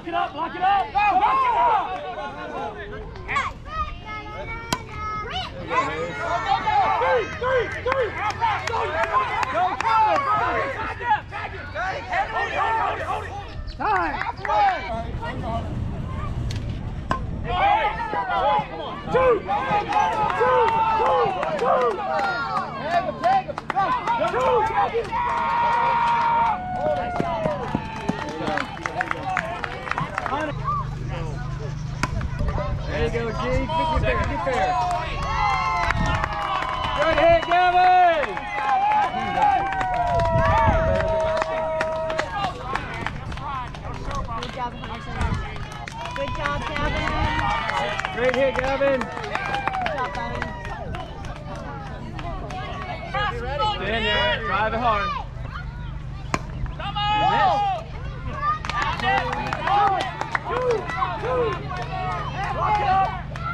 Lock it up, lock it up! Lock it up! Three, three, three! Go, it! Hold it, hold it, hold it, hold it! Time! Two! Two! Two! Two! Two! There you go, G. Get fair, get fair. Good hit, Gavin! Good job, Hunter. Good job, Kevin. Great hit, Gavin. Good job, buddy. Stand there, drive it hard.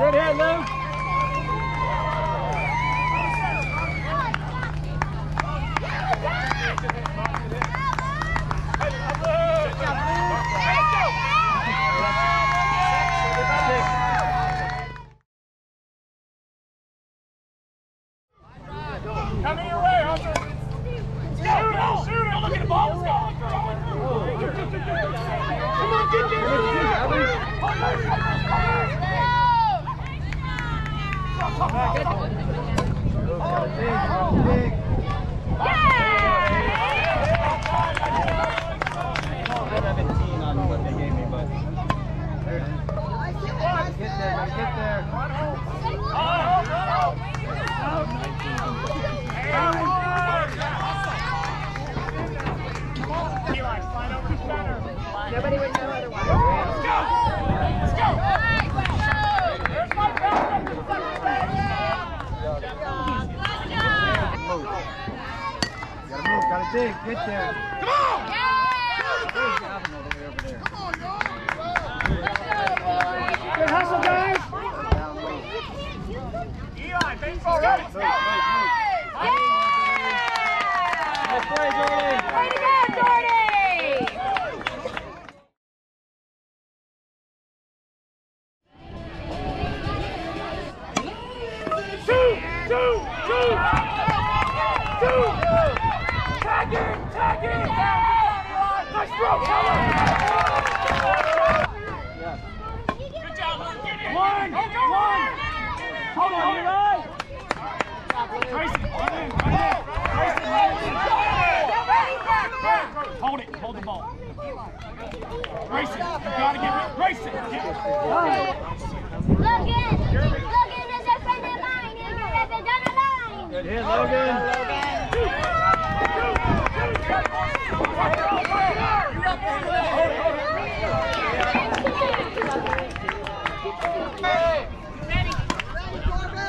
Good hit, Luke. Coming your way, Hunter! Shoot it! Shoot it! Look at the ball! Let's go! Come on, get this! Seventeen on what they gave me, but. Get there, get there. Eli, slide over to center. Nobody would know otherwise. Let's go! Let's go! There's my belt! There's Gotta gotta dig, get there. Come on! There's Gavin all the way. Good hustle, guys! Eli, baseball ready! Move, Grace it, you gotta get it. Grace it. Get it. Logan! Logan is a friend of mine. He'll get it down line. Good hit, Logan.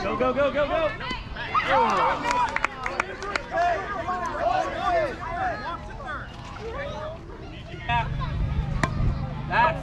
Go, go, go, go, go. That's the kick. Good hit, Jordan. Here, Landon. Good job, Landon. Good job, boys. Good hit. A little further, a little further.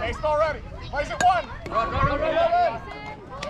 Baseball ready. Plays it one. Run, run, run, run, run. Run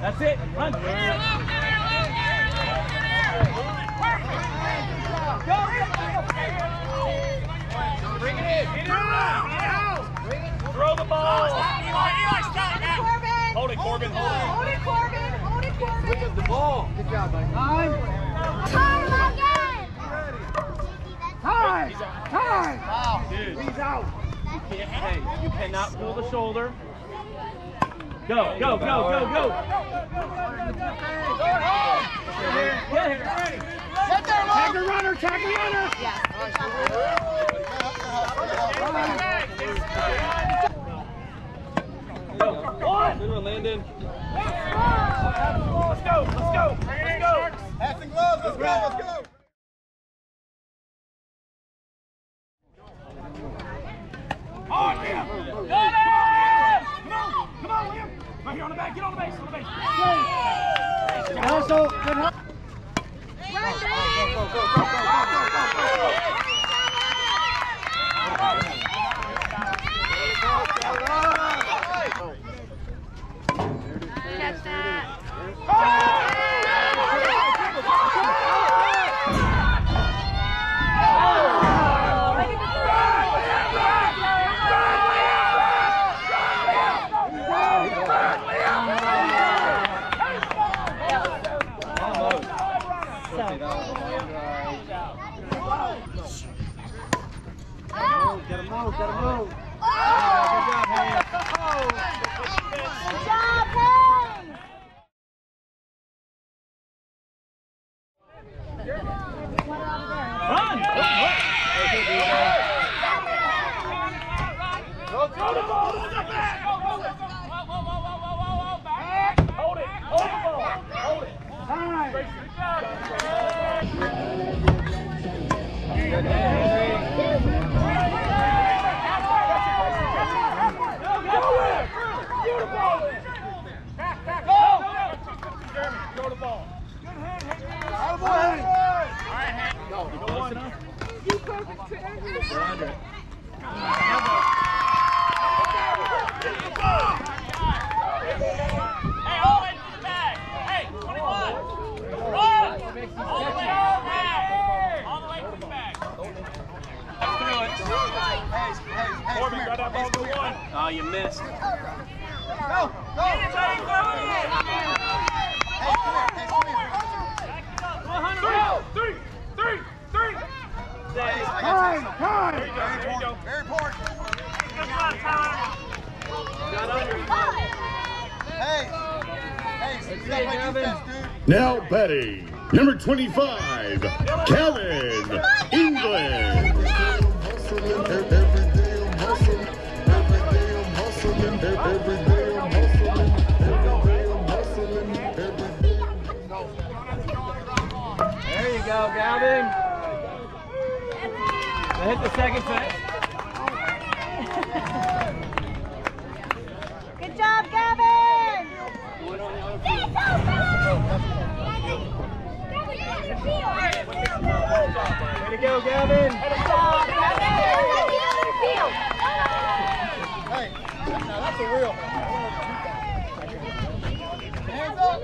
That's it. Run. Get it alone, get it alone, get it alone, get it alone. Perfect. Go. Bring it in. Get it around. Throw the ball. Eli, Eli, stop now. Hold it, Corbin. Hold it, Corbin. Hold it, Corbin. Pick up the ball. Good job, buddy. Time. Time again. Time. Time. He's out. Hey, you cannot pull the shoulder. Go, go, go, go, go. Get here. Tag the runner. Tag the runner. Yeah. Go. One. Good one, Landon. Let's go. Let's go. In, go. Hats and gloves, let's go, let's go. Let him move. Oh! Good job, Hayes. Good job. Oh, you missed. Go, go. Hey, Three, three, three. Time, time. There you go, there you go. Very important. Just about time. Got under. Hey, hey, step like Gavin. defense, dude. Now betting. Number 25, Kevin Englund. There you go, Gavin. Hit the second set. Way to go, Gavin. Good job, Gavin. Hey, now that's a real. Hands up.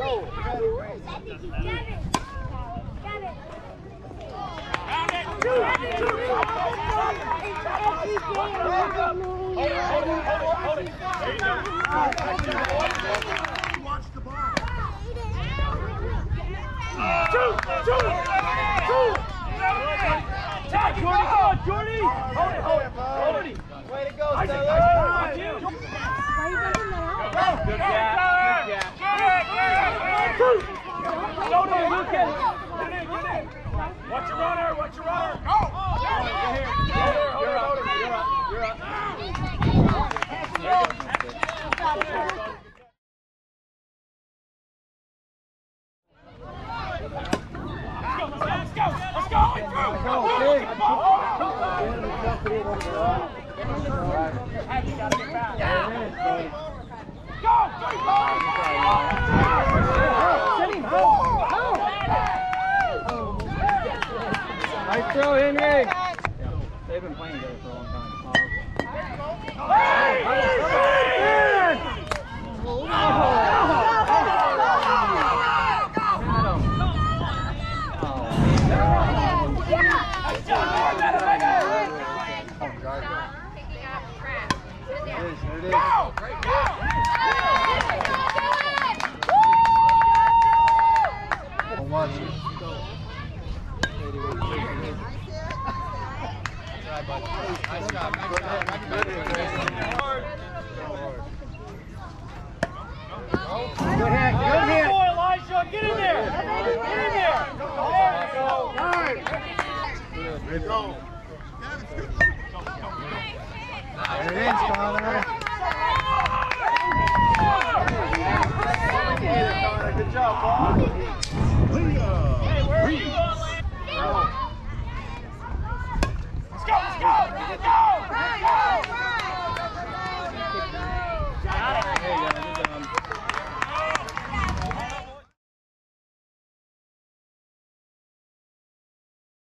Go. Jordy, come on, Jordy! Hold it, hold it, Jordy! Way to go, Isaac, gap. Go get in! Watch your runner, watch your runner! Go! You're here. You're up, you're up, you're up. Let's go, let's go, let's go! Come on! Go! Throw, Henry. They've been playing together for a long time. Watch